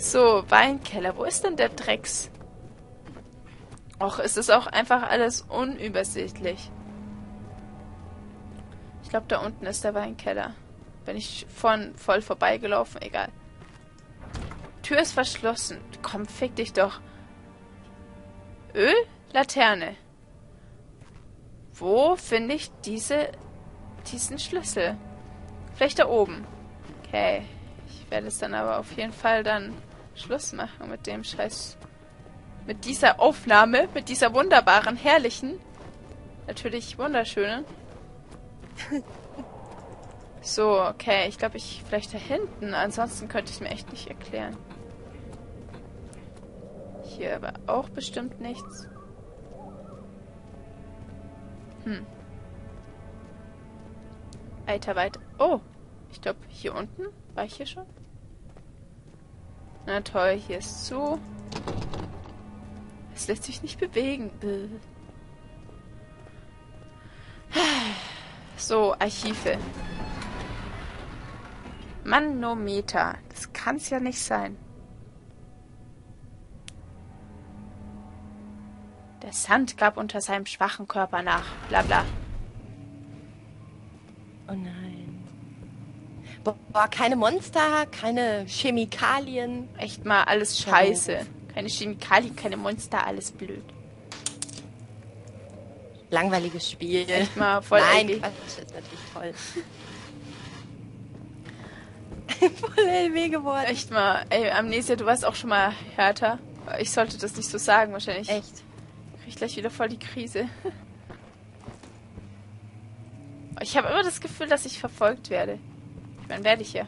So, Weinkeller. Wo ist denn der Drecks? Och, ist auch einfach alles unübersichtlich. Ich glaube, da unten ist der Weinkeller. Bin ich von voll vorbeigelaufen? Egal. Tür ist verschlossen. Komm, fick dich doch. Öl? Laterne. Wo finde ich diese, diesen Schlüssel? Vielleicht da oben. Okay. Ich werde es dann aber auf jeden Fall dann Schluss machen mit dem Scheiß. Mit dieser Aufnahme, mit dieser wunderbaren, herrlichen, natürlich wunderschönen. so, okay, ich glaube, ich vielleicht da hinten. Ansonsten könnte ich es mir echt nicht erklären. Hier aber auch bestimmt nichts. Hm. Weiter, weiter. Oh, ich glaube, hier unten. War ich hier schon? Na toll, hier ist zu. Es lässt sich nicht bewegen. So, Archive. Manometer. Das kann's ja nicht sein. Der Sand gab unter seinem schwachen Körper nach. Bla bla. Oh nein. Boah, keine Monster, keine Chemikalien. Echt mal alles scheiße. Keine Chemikalien, keine Monster, alles blöd. Langweiliges Spiel. Echt mal voll Nein, LG. Quatsch, das ist natürlich toll. voll LW geworden. Echt mal. Ey, Amnesia, du warst auch schon mal härter. Ich sollte das nicht so sagen, wahrscheinlich. Echt. Krieg ich gleich wieder voll die Krise. Ich habe immer das Gefühl, dass ich verfolgt werde. Meine, werde ich ja.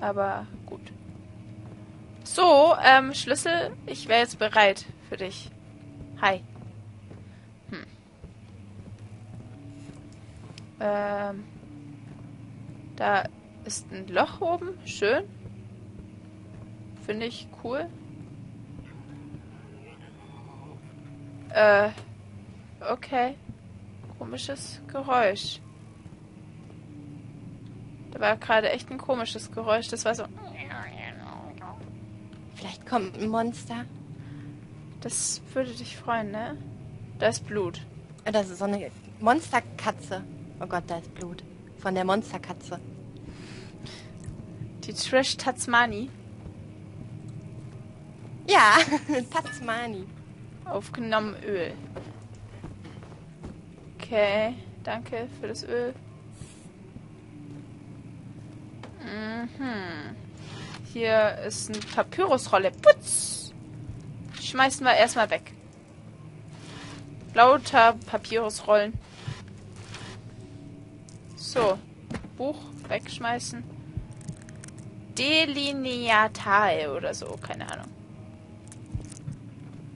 Aber gut. So, ähm, Schlüssel, ich wäre jetzt bereit für dich. Hi. Hm. Ähm. Da ist ein Loch oben. Schön. Finde ich cool. Äh. Okay. Komisches Geräusch. Da war gerade echt ein komisches Geräusch. Das war so. Vielleicht kommt ein Monster. Das würde dich freuen, ne? Da ist Blut. Das ist so eine Monsterkatze. Oh Gott, da ist Blut. Von der Monsterkatze. Die Trish Tatsmani. Ja, Tatsmani. Aufgenommen Öl. Okay, danke für das Öl. Mhm. Hier ist eine Papyrusrolle. Putz! Schmeißen wir erstmal weg. Lauter Papyrusrollen. So. Buch wegschmeißen. Delineatae oder so, keine Ahnung.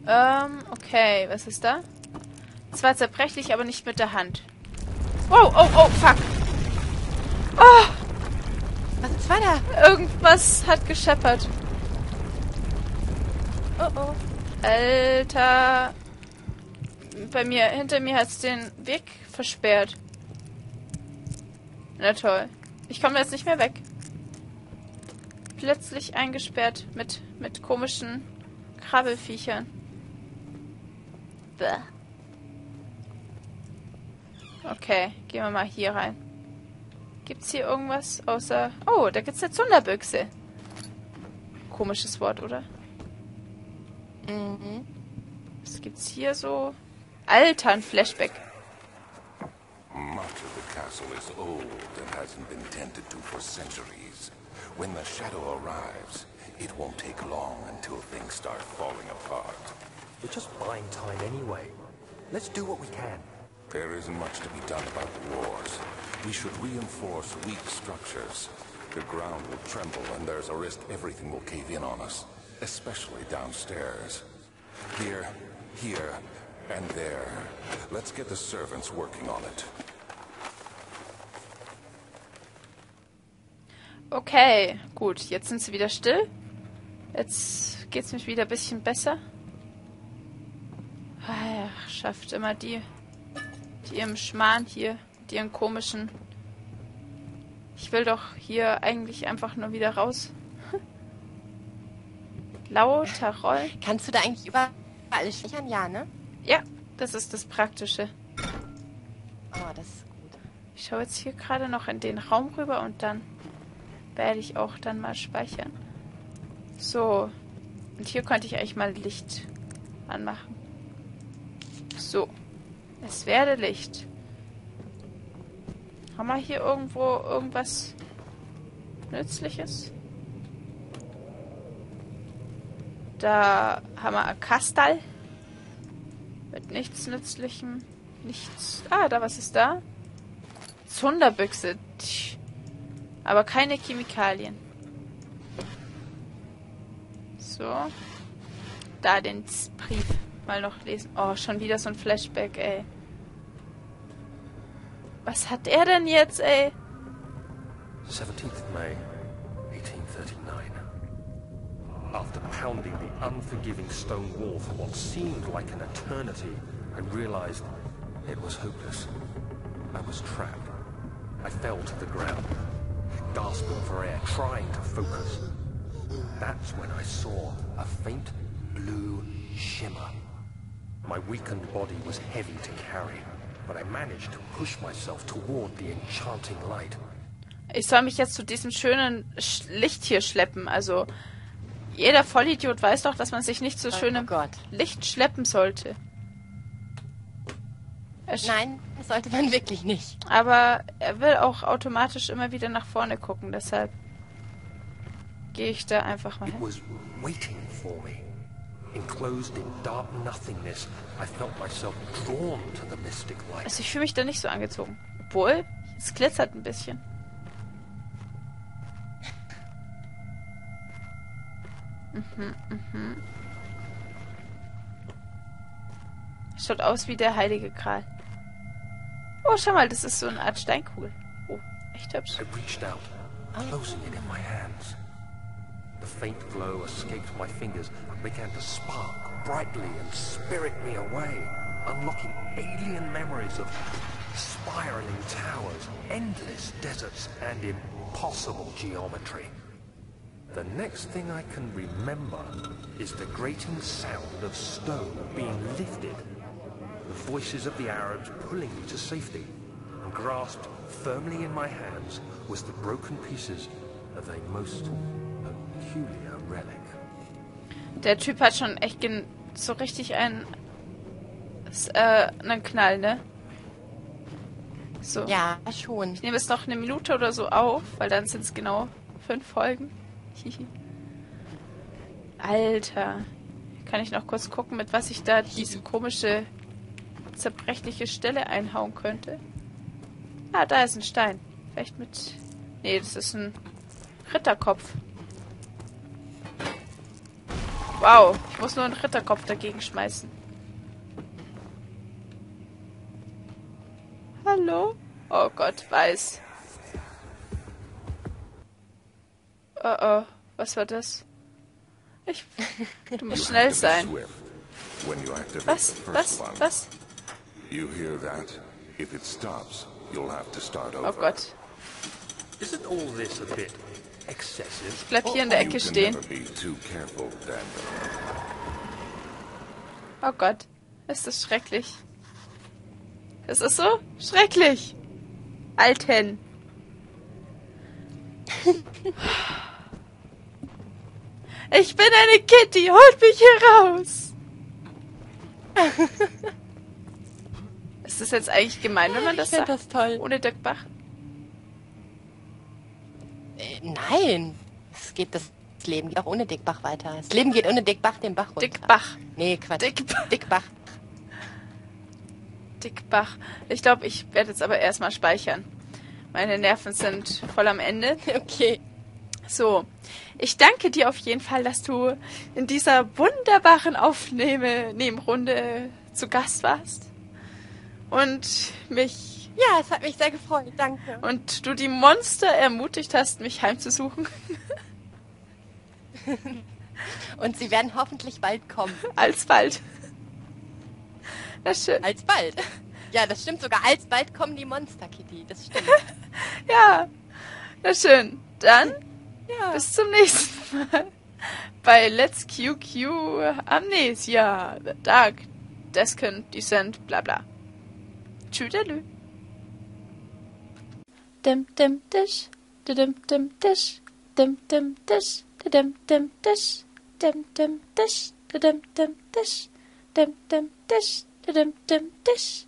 Ähm, okay, was ist da? Zwar zerbrechlich, aber nicht mit der Hand. Oh, oh, oh, fuck. Oh, Was war da? irgendwas hat gescheppert. Oh oh. Alter. Bei mir, hinter mir hat's den Weg versperrt. Na toll. Ich komme jetzt nicht mehr weg. Plötzlich eingesperrt mit, mit komischen Krabbelfiechern. Bäh. Okay, gehen wir mal hier rein. Gibt's hier irgendwas außer... Oh, da gibt's eine Zunderbüchse. Komisches Wort, oder? Mhm. Was gibt's hier so? Alter, ein Flashback. Much of the castle is old and hasn't been tended to for centuries. When the shadow arrives, it won't take long until things start falling apart. We're just buying time anyway. Let's do what we can. There isn't much to be done about the wars. We should reinforce weak structures. The ground will tremble and there's a risk everything will cave in on us, especially downstairs. Here, here, and there. Let's get the servants working on it. Okay, gut. Jetzt sind sie wieder still. Jetzt geht's mir wieder ein bisschen besser. Ach, schafft immer die, die im Schmarrn hier, die ihren komischen. Ich will doch hier eigentlich einfach nur wieder raus. Lauter Rollen. Kannst du da eigentlich überall speichern? Ja, ne? Ja, das ist das Praktische. Oh, das ist gut. Ich schaue jetzt hier gerade noch in den Raum rüber und dann werde ich auch dann mal speichern. So. Und hier könnte ich eigentlich mal Licht anmachen. So. Es werde Licht. Haben wir hier irgendwo irgendwas Nützliches? Da haben wir ein Kastal. Mit nichts Nützlichem. Nichts. Ah, da, was ist da? Zunderbüchse. Aber keine Chemikalien. So. Da den Brief mal noch lesen. Oh, schon wieder so ein Flashback, ey. Was hat er denn jetzt, ey? 17th May, 1839. After pounding the unforgiving stone wall for what seemed like an eternity, I realized it was hopeless. I was trapped. I fell to the ground, gasping for air, trying to focus. That's when I saw a faint blue shimmer. My weakened body was heavy to carry, but I managed to push myself toward the enchanting light. Ich soll mich jetzt zu diesem schönen Sch Licht hier schleppen. Also, jeder Vollidiot weiß doch, dass man sich nicht zu Oh schönem Gott. Licht schleppen sollte. Er sch- Nein, das sollte man wirklich nicht. Aber er will auch automatisch immer wieder nach vorne gucken, deshalb gehe ich da einfach mal It hin. was waiting for me. Also ich fühle mich da nicht so angezogen. Obwohl, es glitzert ein bisschen. Mhm, mhm. Schaut aus wie der heilige Gral. Oh, schau mal, das ist so eine Art Steinkugel. Oh, echt hübsch. I reached out, closing it in my hands. The faint glow escaped my fingers and began to spark brightly and spirit me away, unlocking alien memories of spiraling towers, endless deserts, and impossible geometry. The next thing I can remember is the grating sound of stone being lifted, the voices of the Arabs pulling me to safety, and grasped firmly in my hands was the broken pieces of a most. Der Typ hat schon echt so richtig einen, äh, einen Knall, ne? So. Ja, schon. Ich nehme es noch eine Minute oder so auf, weil dann sind es genau fünf Folgen. Alter. Kann ich noch kurz gucken, mit was ich da diese komische zerbrechliche Stelle einhauen könnte? Ah, da ist ein Stein. Vielleicht mit... Nee, das ist ein Ritterkopf. Wow, ich muss nur einen Ritterkopf dagegen schmeißen. Hallo? Oh Gott, weiß. Oh oh, was war das? Ich. Du musst schnell sein. swift when you activate Was? Was? Was? You hear that? If it stops, you'll have to start over. Oh Gott. Isn't all this a bit excessive? Bleib hier in der Ecke stehen. Oh Gott. Ist das schrecklich. Es ist so schrecklich. Alten. Ich bin eine Kitty. Holt mich hier raus. ist das jetzt eigentlich gemein, wenn man das ich sagt? das toll. Ohne Dirk Bach? Äh, nein. Es geht das Leben geht auch ohne Dickbach weiter. Das Leben geht ohne Dickbach den Bach runter. Dick Bach. Nee, Quatsch. Dickbach. Dickbach. Dickbach. Ich glaube, ich werde jetzt aber erstmal speichern. Meine Nerven sind voll am Ende. Okay. So, ich danke dir auf jeden Fall, dass du in dieser wunderbaren Aufnehme-Nebenrunde zu Gast warst. Und mich Ja, es hat mich sehr gefreut. Danke. und du die Monster ermutigt hast, mich heimzusuchen. Und sie werden hoffentlich bald kommen. Alsbald. Na schön. Alsbald. Ja, das stimmt sogar. Alsbald kommen die Monster, Kitty. Das stimmt. Ja. Na schön. Dann Ja. bis zum nächsten Mal. bei Let's QQ Amnesia, The Dark Descent Descent, bla bla. Tschüdelü. Dim dim dish, dim dim dish, dim dim dish, dim dim dish, dim dim dish, dim dim dish, dim dim dish, dim dim dish.